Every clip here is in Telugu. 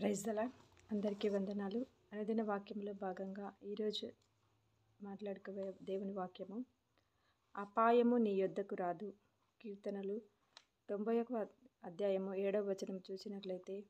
ప్రైజ్ అందరికీ వందనాలు. అనుదిన వాక్యంలో భాగంగా ఈరోజు మాట్లాడుకోవే దేవుని వాక్యము. అపాయము నీ యొద్దకు రాదు. కీర్తనలు తొంభై ఒక అధ్యాయము ఏడవ వచనం చూసినట్లయితే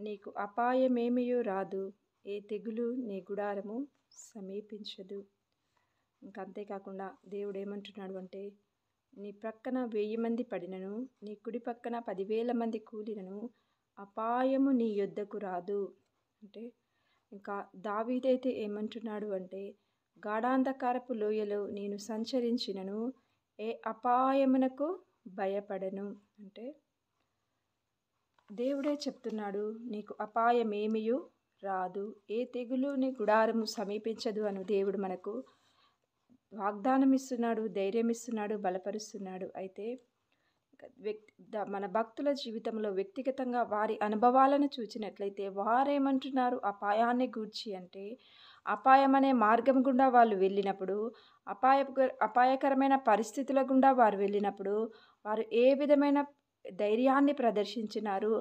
నీకు అపాయమేమియో రాదు. ఏ తెగులు నీ గుడారము సమీపించదు. ఇంకా అంతేకాకుండా దేవుడు ఏమంటున్నాడు అంటే నీ ప్రక్కన వెయ్యి మంది పడినను నీ కుడి పక్కన పదివేల మంది కూలినను అపాయము నీ యొద్దకు రాదు. అంటే ఇంకా దావీదైతే ఏమంటున్నాడు అంటే గాఢాంధకారపు లోయలో నేను సంచరించినను ఏ అపాయమునకు భయపడను. అంటే దేవుడే చెప్తున్నాడు నీకు అపాయమేమియో రాదు. ఏ తెగులు నీ గుడారము సమీపించదు అను దేవుడు మనకు వాగ్దానం ఇస్తున్నాడు ధైర్యం ఇస్తున్నాడు బలపరుస్తున్నాడు. అయితే వ్యక్తి మన భక్తుల జీవితంలో వ్యక్తిగతంగా వారి అనుభవాలను చూచినట్లయితే వారేమంటున్నారు అపాయాన్ని గూర్చి అంటే అపాయం అనే మార్గం గుండా వాళ్ళు వెళ్ళినప్పుడు అపాయ అపాయకరమైన పరిస్థితుల గుండా వారు వెళ్ళినప్పుడు వారు ఏ విధమైన ధైర్యాన్ని ప్రదర్శించినారు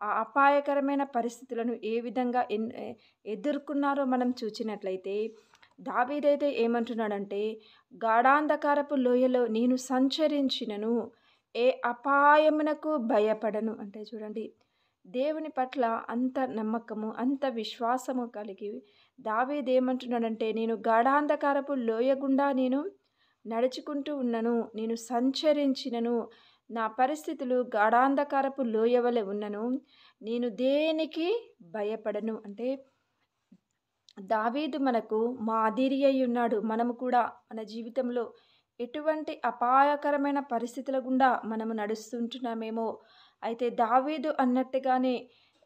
ఆ అపాయకరమైన పరిస్థితులను ఏ విధంగా ఎన్ ఎదుర్కొన్నారో మనం చూచినట్లయితే దావీదైతే ఏమంటున్నాడంటే గాఢాంధకారపు లోయలో నేను సంచరించినను ఏ అపాయమునకు భయపడను. అంటే చూడండి దేవుని పట్ల అంత నమ్మకము అంత విశ్వాసము కలిగి దావేదేమంటున్నాడంటే నేను గాఢాంధకారపు లోయ గుండా నేను నడుచుకుంటూ ఉన్నను నేను సంచరించినను నా పరిస్థితులు గాఢాంధకారపు లోయ వలె ఉన్నను నేను దేనికి భయపడను? అంటే దావీదు మనకు మాదిరి అయి ఉన్నాడు. మనము కూడా మన జీవితంలో ఎటువంటి అపాయకరమైన పరిస్థితుల గుండా మనము నడుస్తుంటున్నామేమో. అయితే దావీదు అన్నట్టుగానే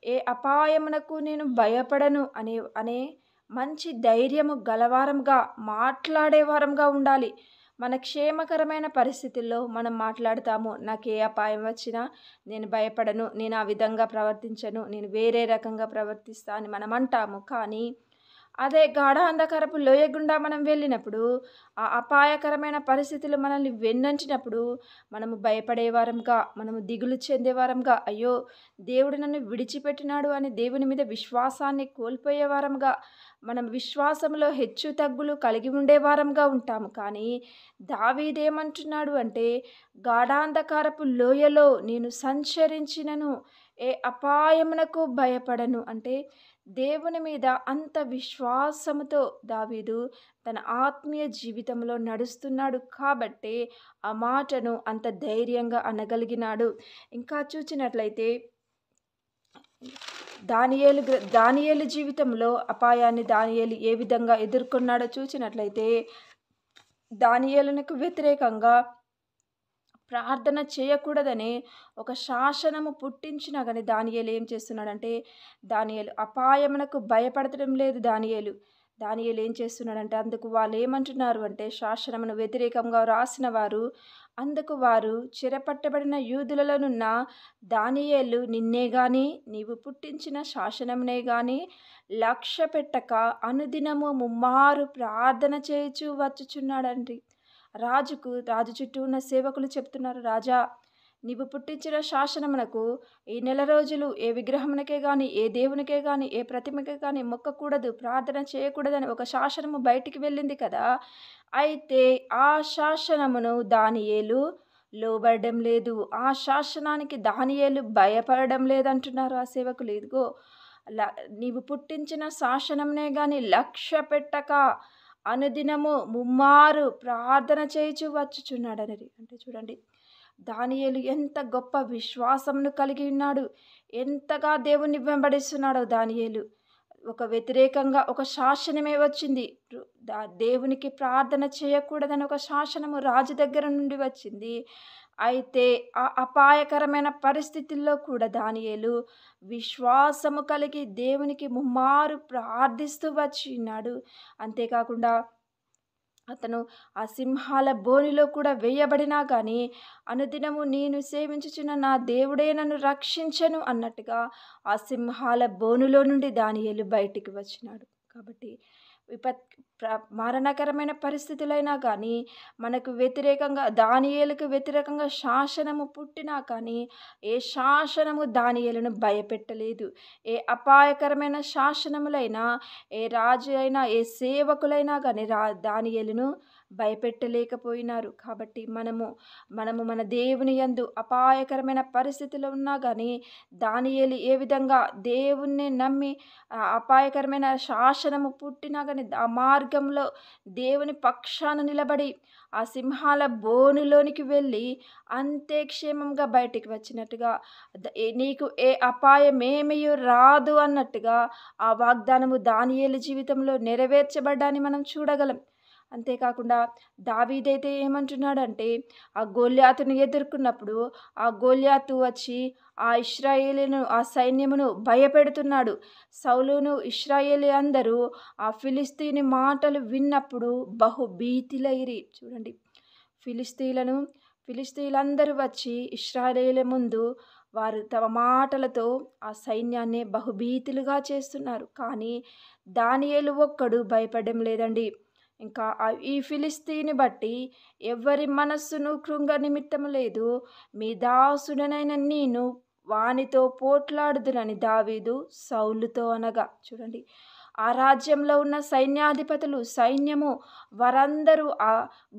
ఏ అపాయమునకు నేను భయపడను అనే అనే మంచి ధైర్యము గలవారంగా మాట్లాడేవారంగా ఉండాలి. మన క్షేమకరమైన పరిస్థితుల్లో మనం మాట్లాడతాము నాకు ఏ అపాయం వచ్చినా నేను భయపడను నేను ఆ విధంగా ప్రవర్తించను నేను వేరే రకంగా ప్రవర్తిస్తా అని మనం అంటాము కానీ అదే గాఢ అంధకారపు లోయ గుండా మనం వెళ్ళినప్పుడు ఆ అపాయకరమైన పరిస్థితులు మనల్ని వెన్నంచినప్పుడు మనము భయపడేవారంగా మనము దిగులు చెందేవారంగా అయ్యో దేవుడు నన్ను విడిచిపెట్టినాడు అని దేవుని మీద విశ్వాసాన్ని కోల్పోయేవారంగా మనం విశ్వాసంలో హెచ్చు తగ్గులు కలిగి ఉండేవారంగా ఉంటాము. కానీ దావీదేమంటున్నాడు అంటే గాఢాంధకారపు లోయలో నేను సంచరించినను ఏ అపాయమునకు భయపడను. అంటే దేవుని మీద అంత విశ్వాసముతో దావీదు తన ఆత్మీయ జీవితంలో నడుస్తున్నాడు కాబట్టే ఆ మాటను అంత ధైర్యంగా అనగలిగినాడు. ఇంకా చూచినట్లయితే దానియేలు దానియేలు జీవితంలో అపాయాన్ని దానియేలు ఏ విధంగా ఎదుర్కొన్నాడో చూసినట్లయితే దానియేలునకు వ్యతిరేకంగా ప్రార్థన చేయకూడదని ఒక శాసనము పుట్టించినా కానీ దానియేలు ఏం చేస్తున్నాడంటే దానియేలు అపాయమునకు భయపడటం లేదు దానియేలు. దానియలు ఏం చేస్తున్నాడంటే అందుకు వాళ్ళు ఏమంటున్నారు అంటే శాసనమును వ్యతిరేకంగా రాసిన వారు అందుకు వారు చెరపట్టబడిన యూదులలోనున్న దానియేలు నిన్నే గాని నీవు పుట్టించిన శాసనమునే గాని లక్ష్య పెట్టక అనుదినము ముమ్మారు ప్రార్థన చేయుచు వచ్చుచున్నాడండి. రాజుకు రాజు చుట్టూ ఉన్న సేవకులు చెప్తున్నారు రాజా నీవు పుట్టించిన శాసనమునకు ఈ నెల రోజులు ఏ విగ్రహమునకే కానీ ఏ దేవునికే కానీ ఏ ప్రతిమకే కానీ మొక్కకూడదు ప్రార్థన చేయకూడదని ఒక శాసనము బయటికి వెళ్ళింది కదా. అయితే ఆ శాసనమును దానియేలు లోబడడం లేదు. ఆ శాసనానికి దానియేలు భయపడడం లేదంటున్నారు ఆ సేవకులు. ఇదిగో నీవు పుట్టించిన శాసనంనే కానీ లక్ష్య పెట్టక అనుదినము ముమ్మారు ప్రార్థన చేయిచు వచ్చుచున్నాడనేది. అంటే చూడండి దానియేలు ఎంత గొప్ప విశ్వాసమును కలిగి ఉన్నాడు. ఎంతగా దేవుణ్ణి వెంబడిస్తున్నాడో దానియేలు. ఒక వ్యతిరేకంగా ఒక శాసనమే వచ్చింది. దేవునికి ప్రార్థన చేయకూడదని ఒక శాసనము రాజు దగ్గర నుండి వచ్చింది. అయితే ఆ అపాయకరమైన పరిస్థితుల్లో కూడా దానియేలు విశ్వాసము కలిగి దేవునికి ముమ్మారు ప్రార్థిస్తూ వచ్చి ఉన్నాడు. అంతేకాకుండా అతను ఆ సింహాల బోనిలో కూడా వేయబడినా కానీ అనుదినము నేను సేవించుచున్న నా దేవుడే నన్ను రక్షించను అన్నట్టుగా ఆ సింహాల బోనులో నుండి దానియేలు బయటికి వచ్చినాడు. కాబట్టి విపత్ ప్ర మరణకరమైన పరిస్థితులైనా కానీ మనకు వ్యతిరేకంగా దానియేలుకు వ్యతిరేకంగా శాసనము పుట్టినా కానీ ఏ శాసనము దానియేలను భయపెట్టలేదు. ఏ అపాయకరమైన శాసనములైనా ఏ రాజు అయినా ఏ సేవకులైనా కానీ రా దానియేలును భయపెట్టలేకపోయినారు. కాబట్టి మనము మనము మన దేవుని యందు అపాయకరమైన పరిస్థితిలో ఉన్నా కానీ దానియేలు ఏ విధంగా దేవుణ్ణి నమ్మి అపాయకరమైన శాసనము పుట్టినా కానీ ఆ మార్గంలో దేవుని పక్షాన నిలబడి ఆ సింహాల బోనులోనికి వెళ్ళి అంతే క్షేమంగా బయటికి వచ్చినట్టుగా నీకు ఏ- నీకు ఏ రాదు అన్నట్టుగా ఆ వాగ్దానము దానియేలు జీవితంలో నెరవేర్చబడ్డాన్ని మనం చూడగలం. అంతేకాకుండా దావీదైతే ఏమంటున్నాడంటే ఆ గోల్యాతును ఎదుర్కొన్నప్పుడు ఆ గోల్యాతు వచ్చి ఆ ఇస్రాయేలీను ఆ సైన్యమును భయపెడుతున్నాడు. సౌలును ఇస్రాయేలీ అందరూ ఆ ఫిలిస్తీని మాటలు విన్నప్పుడు బహు భీతిలైరి. చూడండి. ఫిలిస్తీలను ఫిలిస్తీలందరూ వచ్చి ఇస్రాయేలీల ముందు వారు తమ మాటలతో ఆ సైన్యాన్ని బహుభీతులుగా చేస్తున్నారు. కానీ దానియేలు ఒక్కడు భయపడడం లేదండి. ఇంకా ఈ ఫిలిస్తీని బట్టి ఎవరి మనస్సును కృంగ నిమిత్తం లేదు మీ దాసుడనైన నేను వానితో పోట్లాడుదునని దావీదు సౌలుతో అనగా. చూడండి. ఆ రాజ్యంలో ఉన్న సైన్యాధిపతులు సైన్యము వారందరూ ఆ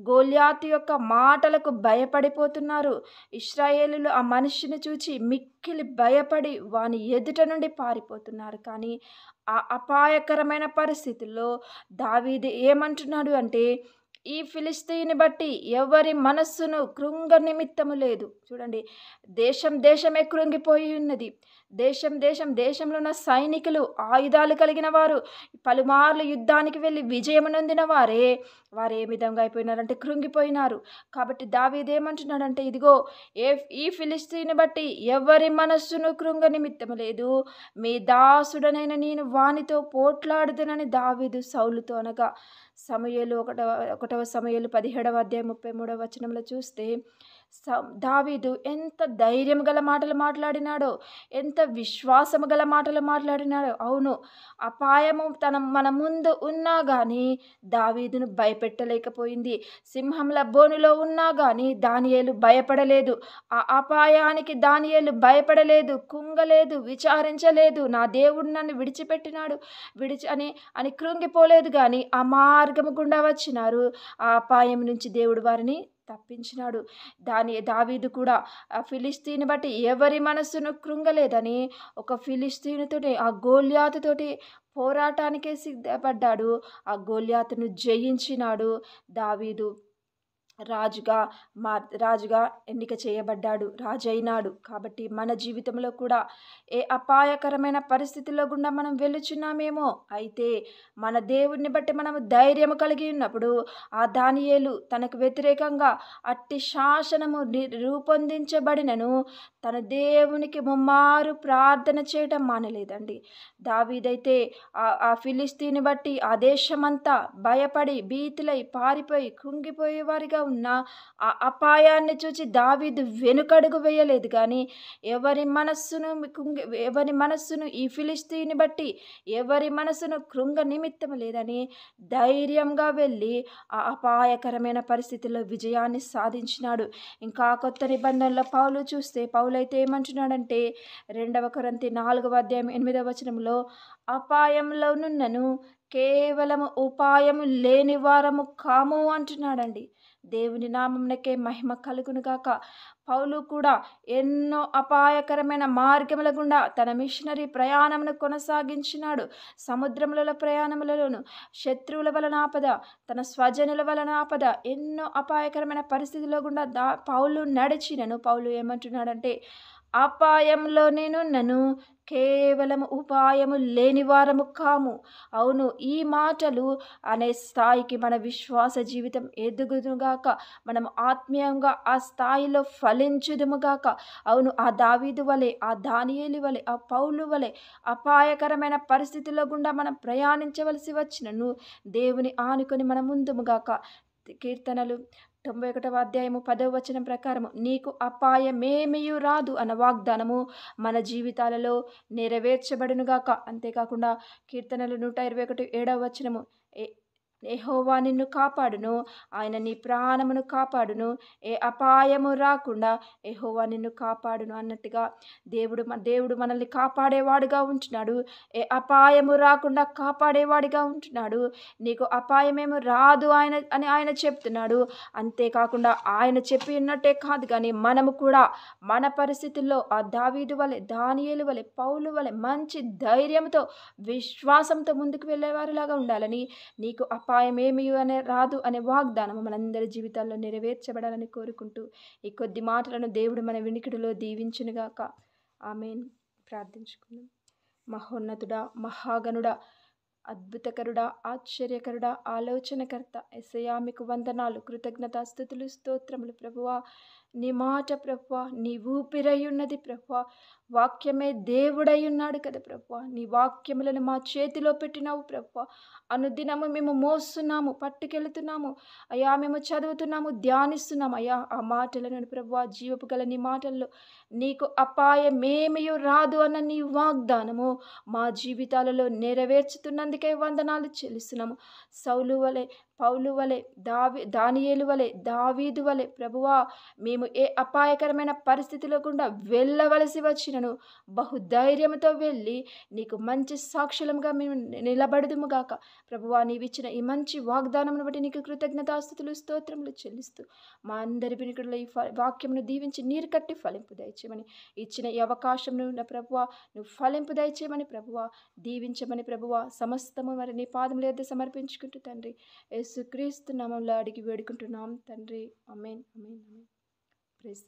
గోల్యాతు యొక్క మాటలకు భయపడిపోతున్నారు. ఇస్రాయేలులు ఆ మనిషిని చూచి మిక్కిలి భయపడి వాని ఎదుట నుండి పారిపోతున్నారు. కానీ ఆ అపాయకరమైన పరిస్థితుల్లో దావీది ఏమంటున్నాడు అంటే ఈ ఫిలిస్తీని బట్టి ఎవరి మనస్సును కృంగ నిమిత్తము లేదు. చూడండి దేశం దేశమే కృంగిపోయి ఉన్నది. దేశం దేశం దేశంలో ఉన్న సైనికులు ఆయుధాలు కలిగిన వారు పలుమార్లు యుద్ధానికి వెళ్ళి విజయం నొందిన వారే. వారు ఏ విధంగా అయిపోయినారంటే కృంగిపోయినారు. కాబట్టి దావీదేమంటున్నాడంటే ఇదిగో ఏ ఈ ఫిలిస్తీని బట్టి ఎవరి మనస్సును కృంగ నిమిత్తం లేదు. మీ దాసుడనైన నేను వానితో పోట్లాడుదునని దావీదు సౌలుతో అనగా సమయలు ఒకటవ ఒకటవ సమయలు పదిహేడవ అధ్యాయం ముప్పై మూడవ వచనంలో చూస్తే దావీదు ఎంత ధైర్యం గల మాటలు మాట్లాడినాడో ఎంత విశ్వాసము గల మాటలు మాట్లాడినాడో. అవును అపాయము తన మన ముందు ఉన్నా కానీ దావీదును భయపెట్టలేకపోయింది. సింహంల బోనులో ఉన్నా కానీ దానియేలు భయపడలేదు. ఆ అపాయానికి దానియేలు భయపడలేదు కుంగలేదు విచారించలేదు. నా దేవుడు నన్ను విడిచిపెట్టినాడు విడిచి అని అని కృంగిపోలేదు కానీ ఆ మార్గము గుండా వచ్చినారు. ఆ అపాయం నుంచి దేవుడు వారిని తప్పించినాడు. దాని దావీదు కూడా ఆ ఫిలిస్తీన్ బట్టి ఎవరి మనస్సును కృంగలేదని ఒక ఫిలిస్తీనుతోటి ఆ గోల్యాతుతోటి పోరాటానికే సిద్ధపడ్డాడు. ఆ గోల్యాతును జయించినాడు దావీదు. రాజుగా మా రాజుగా ఎన్నిక చేయబడ్డాడు రాజైనాడు. కాబట్టి మన జీవితంలో కూడా ఏ అపాయకరమైన పరిస్థితుల్లో గుండా మనం వెళ్ళుచున్నామేమో. అయితే మన దేవుడిని బట్టి మనం ధైర్యం కలిగి ఉన్నప్పుడు ఆ దానియేలు తనకు వ్యతిరేకంగా అట్టి శాసనము ని- రూపొందించబడినను తన దేవునికి ముమ్మారు ప్రార్థన చేయటం మానలేదండి. దావీదైతే ఆ ఆ ఫిలిస్తీని బట్టి ఆ దేశమంతా భయపడి భీతులై పారిపోయి కృంగిపోయే వారిగా ఉన్న ఆ అపాయాన్ని చూచి దావీదు వెనుకడుగు వేయలేదు. కానీ ఎవరి మనస్సును కృంగి ఎవరి మనస్సును ఈ ఫిలిస్తీని బట్టి ఎవరి మనస్సును కృంగ నిమిత్తం లేదని ధైర్యంగా వెళ్ళి ఆ అపాయకరమైన పరిస్థితుల్లో విజయాన్ని సాధించినాడు. ఇంకా కొత్త నిబంధనలో పౌలు చూస్తే పౌలైతే ఏమంటున్నాడంటే రెండవ కొరంతి నాలుగవ అధ్యాయం ఎనిమిదవ వచనంలో అపాయంలోనున్నను కేవలము ఉపాయము లేని వారము కాము అంటున్నాడండి. దేవుని నామంనకే మహిమ కలుగునుగాక పౌలు కూడా ఎన్నో అపాయకరమైన మార్గముల గుండా తన మిషనరీ ప్రయాణమును కొనసాగించినాడు. సముద్రముల ప్రయాణములలోను శత్రువుల వలన ఆపద తన స్వజనుల వలన ఆపద ఎన్నో అపాయకరమైన పరిస్థితుల్లో గుండా దా పౌలు నడిచినను. పౌలు ఏమంటున్నాడంటే అపాయంలో నేను కేవలం ఉపాయము లేనివారము కాము. అవును ఈ మాటలు అనే స్థాయికి మన విశ్వాస జీవితం ఎదుగుదుగాక మనం ఆత్మీయంగా ఆ స్థాయిలో ఫలించుదుముగాక. అవును ఆ దావీదు వలె ఆ దానియేలు వలె ఆ పౌలు వలె అపాయకరమైన పరిస్థితుల్లో గుండా మనం ప్రయాణించవలసి వచ్చినను. దేవుని ఆనుకొని మనం ముందుముగాక. కీర్తనలు తొంభై ఒకటవ అధ్యాయము పదవ వచనం ప్రకారము నీకు అపాయమేమియు రాదు అన్న వాగ్దానము మన జీవితాలలో నెరవేర్చబడునుగాక. అంతేకాకుండా కీర్తనలు నూట ఇరవై ఒకటి ఏడవ వచనము ఏ యెహోవా నిన్ను కాపాడును. ఆయన నీ ప్రాణమును కాపాడును. ఏ అపాయము రాకుండా ఏహోవా నిన్ను కాపాడును అన్నట్టుగా దేవుడు దేవుడు మనల్ని కాపాడేవాడుగా ఉంటున్నాడు. ఏ అపాయము రాకుండా కాపాడేవాడిగా ఉంటున్నాడు. నీకు అపాయమేమి రాదు ఆయన అని ఆయన చెప్తున్నాడు. అంతేకాకుండా ఆయన చెప్పి ఉన్నట్టే కాదు కానీ మనము కూడా మన పరిస్థితుల్లో ఆ దావీదు వలె దానియేలు వలె పౌలు వలె మంచి ధైర్యంతో విశ్వాసంతో ముందుకు వెళ్ళేవారిలాగా ఉండాలని నీకు అపాయం ఏమి అనే రాదు అనే వాగ్దానం మనందరి జీవితాల్లో నెరవేర్చబడాలని కోరుకుంటూ ఈ కొద్ది మాటలను దేవుడు మన వినికిడిలో దీవించునుగాక. ఆమెను. ప్రార్థించుకుందాం. మహోన్నతుడా మహాగణుడా అద్భుతకరుడా ఆశ్చర్యకరుడా ఆలోచనకర్త ఎసయా మీకు వందనాలు కృతజ్ఞత స్థుతులు స్తోత్రములు ప్రభువా. నీ మాట ప్రభువా నీ ఊపిరయ్యున్నది ఉన్నది ప్రభువా. వాక్యమే దేవుడయ్యున్నాడు కదా ప్రభువా. నీ వాక్యములను మా చేతిలో పెట్టినావు ప్రభువా. అనుదినము మేము మోస్తున్నాము పట్టుకెళ్తున్నాము. అయ్యా మేము చదువుతున్నాము ధ్యానిస్తున్నాము. అయ్యా ఆ మాటలను ప్రభువా జీవపు గల నీ మాటల్లో నీకు అపాయమేమియో రాదు అన్న నీ వాగ్దానము మా జీవితాలలో నెరవేర్చుతున్నందుకే వందనాలు చెల్లిస్తున్నాము. సౌలు వలె పౌలు వలె దావి దానియేలు వలె దావీదు వలె ప్రభువా మేము ఏ అపాయకరమైన పరిస్థితిలో గుండా వెళ్ళవలసి వచ్చినను బహుధైర్యంతో వెళ్ళి నీకు మంచి సాక్షులంగా మేము నిలబడదుముగాక ప్రభువా నీవిచ్చిన ఈ మంచి వాగ్దానమును బట్టి నీకు కృతజ్ఞతాస్థుతులు స్తోత్రములు చెల్లిస్తూ మా అందరి వినికుడులో ఈ ఫ వాక్యమును దీవించి నీరు కట్టి ఫలింపు దయచేయమని ఇచ్చిన ఈ అవకాశం నా ప్రభువా నువ్వు ఫలింపు దయచేయమని ప్రభువా దీవించమని ప్రభువా సమస్తము మరి నీ పాదముల యొద్ద సమర్పించుకుంటూ తండ్రి యేసుక్రీస్తు నామంలో అడిగి వేడుకుంటున్నాం తండ్రి. అమేన్ అమేన్ అమేన్ ప్రైజ్